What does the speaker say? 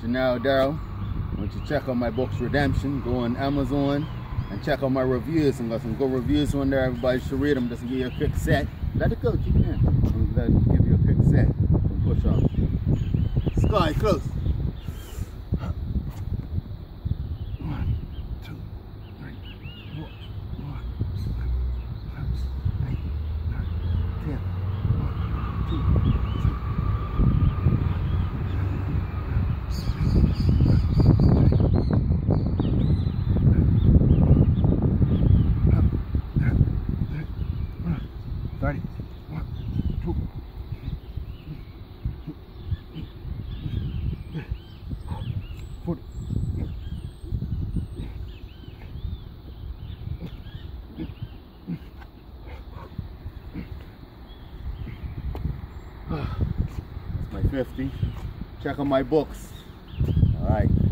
Gernel Darrell. Want you to check out my books Redemption. Go on Amazon and check out my reviews. I got some good reviews on there. Everybody should read them. Just give you a quick set. Let it go. Keep it in. Let it give you a quick set. Some push ups. Sky close. One, two, Thirty. One. That's my 50. Check on my books. All right.